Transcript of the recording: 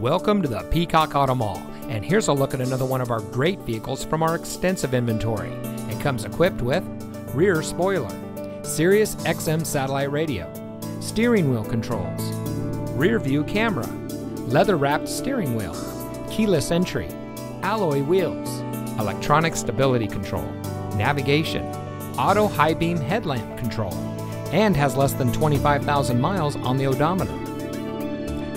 Welcome to the Peacock Auto Mall, and here's a look at another one of our great vehicles from our extensive inventory. It comes equipped with rear spoiler, Sirius XM satellite radio, steering wheel controls, rear view camera, leather wrapped steering wheel, keyless entry, alloy wheels, electronic stability control, navigation, auto high beam headlamp control, and has less than 25,000 miles on the odometer.